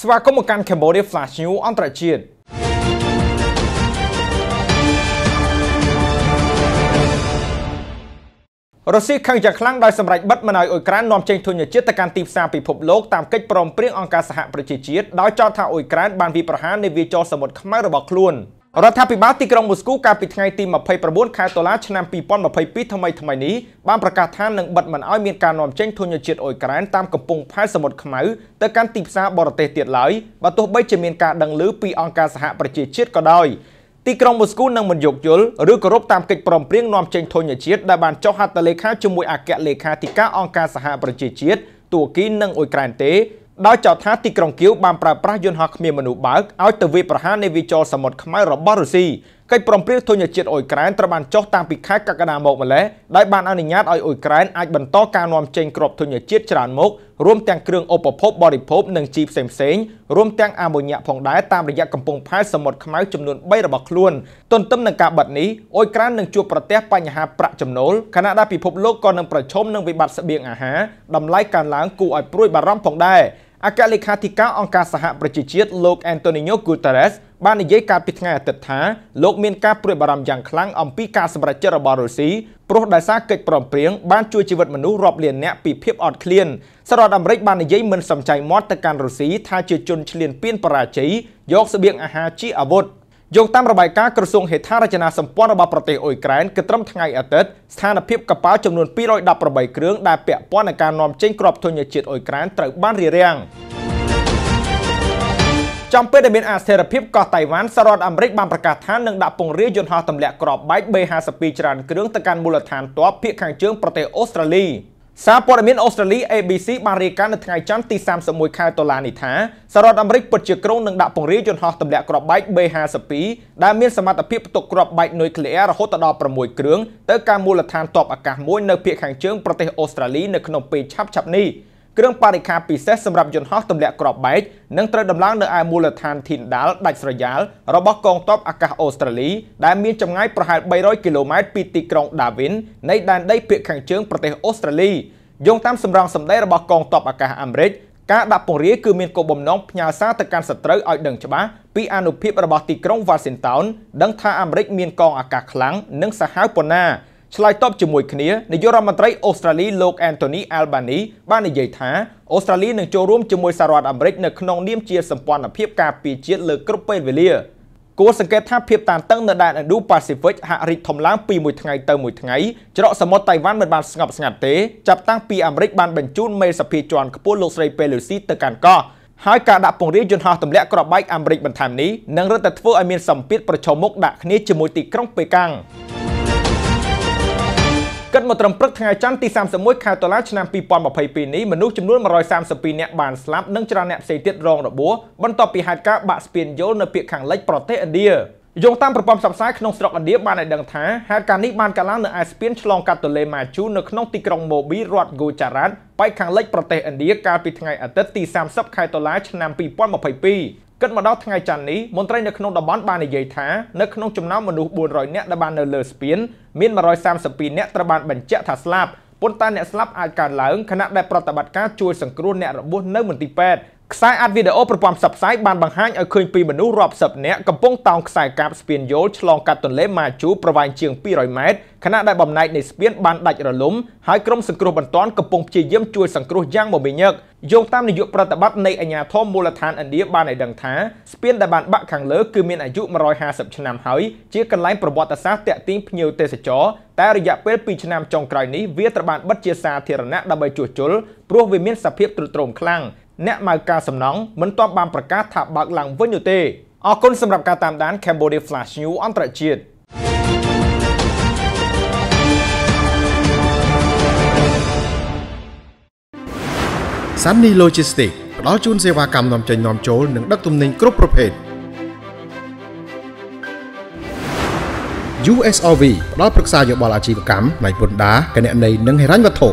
ស្វាគមន៍មកកាន់ Cambodia Flash News អន្តរជាតិរុស្ស៊ីខឹងយ៉ាងខ្លាំងដោយសម្រេចបិទមិនឲ្យអ៊ុយក្រែននាំចេញធញ្ញជាតិទៅកាន់ទីផ្សារពិភពលោកតាមកិច្ចព្រមព្រៀងអង្គការសហប្រជាជាតិដោយចោទថាអ៊ុយក្រែនបានវាយប្រហារនាវាចរសមុទ្រខ្មៅរបស់ខ្លួន។ រដ្ឋាភិបាលទីក្រុងមូស្គូកាលពីថ្ងៃទី29ខែតុលាឆ្នាំ2022ថ្មីថ្មីនេះបានប្រកាសថានឹងបិទមិនឲ្យមានការនាំចេញធញ្ញជាតិអ៊ុយក្រែនតាមកំពង់ផែសមុទ្រខ្មៅទៅកាន់ទីផ្សារបរទេសទៀតឡើយបើទោះបីជាមានការដឹងឮពីអង្គការសហប្រជាជាតិក៏ដោយទីក្រុងមូស្គូនឹងមិនយោគយល់ឬគោរពតាមកិច្ចព្រមព្រៀងនាំចេញធញ្ញជាតិដែលបានចុះហត្ថលេខាជាមួយអគ្គលេខាធិការអង្គការសហប្រជាជាតិទួរគីនិងអ៊ុយក្រែនទេ ដោយចោទថាទីក្រុងគៀវបានប្រើប្រាស់យន្តហោះគ្មានមនុស្សបើកឲ្យទៅវាយប្រហារនាវាចរសមុទ្រខ្មៅរបស់រុស្ស៊ី កិច្ចព្រមព្រៀងធញ្ញជាតិអ៊ុយក្រែនត្រូវបានចុះតាំងពីខែកក្កដាមកម្លេះដោយបានអនុញ្ញាតឲ្យអ៊ុយក្រែនអាចបន្តការនាំចេញគ្រាប់ធញ្ញជាតិច្រើនមុខរួមទាំងគ្រឿងឧបភោគបរិភោគនិងជីផ្សេងផ្សេងរួមទាំងអាម៉ូញ៉ាផងដែរតាមរយៈកំពង់ផែសមុទ្រខ្មៅចំនួន3របស់ខ្លួនទន្ទឹមនឹងការបិទនេះអ៊ុយក្រែននឹងជួបប្រទះបញ្ហាប្រាក់ចំណូលខណៈដែលពិភពលោកក៏នឹងប្រឈមនឹងវិបត្តិស្បៀងអាហារតម្លៃកើនឡើងគួរឲ្យព្រួយបារម្ភផងដែរអគ្គលេខាធិការអង្គការសហប្រជាជាតិលោក Antonio Guterres បាននិយាយកាលពីថ្ងៃអាទិត្យថាលោកមានការព្រួយបារម្ភយ៉ាងខ្លាំងអំពីការសម្រេចចិត្តរបស់រុស្ស៊ីព្រោះដោយសារកិច្ចព្រមព្រៀងបានជួយជីវិតមនុស្សរាប់លាននាក់ពីភាពអត់ឃ្លានសហរដ្ឋអាមេរិកបាននិយាយមិនសំចៃមាត់ទៅកាន់រុស្ស៊ីថាជាជនឈ្លានពានបរាជ័យយកស្បៀងអាហារជាអាវុធ យោងតាមរបាយការណ៍ក្រសួងហេដ្ឋារចនាសម្ព័ន្ធរបស់ប្រទេសអ៊ុយក្រែនគឺត្រឹមថ្ងៃអាទិត្យស្ថានភាពកប៉ាល់ចំនួន218គ្រឿងដែលពាក់ព័ន្ធនឹងការនាំចេញគ្រាប់ធញ្ញជាតិអ៊ុយក្រែនត្រូវបានរារាំងចំពេលដែលមានអស្ថិរភាពកោះតៃវ៉ាន់សហរដ្ឋអាមេរិកបានប្រកាសថានឹងដាក់ពង្រាយយន្តហោះទម្លាក់គ្រាប់បែក B52 ច្រើនគ្រឿងទៅកាន់មូលដ្ឋានទ័ពភាគខាងជើងប្រទេសអូស្ត្រាលី សារព័ត៌មានអូស្ត្រាលី ABC បានរាយការណ៍នៅថ្ងៃច័ន្ទទី31ខែតុលានេះថាសហរដ្ឋអាមេរិកពិតជាក្រុងនឹងដាក់ពង្រាយយន្តហោះទម្លាក់គ្រាប់បែក B52 ដែលមានសមត្ថភាពផ្ទុកគ្រាប់បែកនុយក្លេអ៊ែររហូតដល់6គ្រឿងទៅកាន់មូលដ្ឋានទ័ពអាកាសមួយនៅភាគខាងជើងប្រទេសអូស្ត្រាលីនៅក្នុងពេលឆាប់ៗនេះ។ គ្រឿងបរិក្ខារពិសេសសម្រាប់យន្តហោះទម្លាក់គ្រាប់បែកនឹងត្រូវដំឡើងនៅឯមូលដ្ឋានធីនដាល់ដាច់ស្រយាលរបស់កងទ័ពអាកាសអូស្ត្រាលីដែលមានចម្ងាយប្រហែល300គីឡូម៉ែត្រពីទីក្រុងដាវិននៃដែនដីភាគខាងជើងប្រទេសអូស្ត្រាលីយោងតាមសម្រងសម្ដីរបស់កងទ័ពអាកាសអាមេរិកការដាក់ពង្រាយគឺមានគោលបំណងផ្ញើសារទៅកាន់សត្រូវឲ្យដឹងច្បាស់ពីអនុភាពរបស់ទីក្រុង Washington ដឹងថាអាមេរិកមានកងអាកាសខ្លាំងនិងសាហាវប៉ុណ្ណា ឆ្លើយតបជាមួយគ្នានាយករដ្ឋមន្ត្រីអូស្ត្រាលីលោក Anthony Albanese បាននិយាយថាអូស្ត្រាលីនឹងចូលរួមជាមួយសហរដ្ឋអាមេរិកនៅក្នុងនាមជាសម្ព័ន្ធភាពការពារជាតិលើគ្រប់ពេលវេលាគួរសង្កេតថាភាពតានតឹងនៅដែន Indo-Pacific ហាក់រីកធំឡើងពីមួយថ្ងៃទៅមួយថ្ងៃច្រកសមុទ្រតៃវ៉ាន់មិនបានស្ងប់ស្ងាត់ទេចាប់តាំងពីអាមេរិកបានបញ្ជូនមេសភាជាន់ខ្ពស់លោកស្រី Pelosi ទៅកាន់កោះហើយការដាក់ពង្រាយយន្តហោះទម្លាក់គ្រាប់បែកអាមេរិកបន្ថែមនេះនឹងរឹតតែធ្វើឲ្យមានសម្ពាធប្រឈមមុខដាក់គ្នាជាមួយទីក្រុងប៉េកាំង គិតមកត្រឹមព្រឹកថ្ងៃច័ន្ទទី31ខែតុលាឆ្នាំ2022នេះមនុស្សចំនួន132នាក់បានស្លាប់និងច្រើនអ្នកផ្សេងទៀតរងរបួសបន្ទាប់ពីហេតុការណ៍បាក់ស្ពានយល់នៅភាគខាងលិចប្រទេសឥណ្ឌាយោងតាមប្រព័ន្ធផ្សព្វផ្សាយក្នុងស្រុកឥណ្ឌាបានឲ្យដឹងថាហេតុការណ៍នេះបានកើតឡើងនៅឯស្ពានឆ្លងកាត់ទន្លេម៉ាជូនៅក្នុងទីក្រុងម៉ូប៊ីរដ្ឋហ្គូចារ៉ាតប៉ែកខាងលិចប្រទេសឥណ្ឌាកាលពីថ្ងៃអាទិត្យទី30ខែតុលាឆ្នាំ2022 គិតមកដល់ថ្ងៃច័ន្ទនេះមន្ត្រីនៅក្នុងតំបន់បាននិយាយថានៅក្នុងចំណោមមនុស្ស400នាក់ដែលបាននៅលើស្ពានមាន132នាក់ត្រូវបានបញ្ជាក់ថាស្លាប់ប៉ុន្តែអ្នកស្លាប់អាចកើនឡើងខណៈដែលប្រតិបត្តិការជួយសង្គ្រោះអ្នករបួសនៅមន្ទីរពេទ្យ ខ្សែអាត់វីដេអូប្រព័ន្ធផ្សព្វផ្សាយបានបង្ហាញឲ្យឃើញពីមនុស្សរាប់សិបនាក់កំពុងតោងខ្សែកាបស្ពានយោលឆ្លងកាត់ទន្លេម៉ាជូប្រវែងជាង200ម៉ែត្រខណៈដែលបំណែកនៃស្ពានបានដាច់រលំហើយក្រុមសង្គ្រោះបន្ទាន់កំពុងព្យាយាមជួយសង្គ្រោះយ៉ាងមមាញឹកយោងតាមនាយកប្រតិបត្តិនៃអាជ្ញាធរមូលដ្ឋានឥណ្ឌាបានឲ្យដឹងថាស្ពានដែលបានបាក់ខាងលើគឺមានអាយុ150ឆ្នាំហើយជាកន្លែងប្រវត្តិសាស្ត្រតាក់ទាញភ្ញៀវទេសចរតែរយៈពេល2ឆ្នាំចុងក្រោយនេះវាត្រូវបានបិទជាសាធារណៈដើម្បីជួសជុលព្រោះវាមានសភាពទ្រុឌទ្រោមខ្លាំង អ្នកម៉ៅការសំណង់មិនទាន់បានប្រកាសថាបើកឡើងវិញនោះទេអរគុណសម្រាប់ការតាមដាន Cambodia Flash News អន្តរជាតិ Sunny Logistics ផ្ដល់ជូនសេវាកម្មនាំចេញនាំចូលនិងដឹកទំនិញគ្រប់ប្រភេទ USRV ផ្ដល់ប្រឹក្សាយោបល់អាជីវកម្មផ្នែកពន្ធដារគណនេយ្យនិងហិរញ្ញវត្ថុ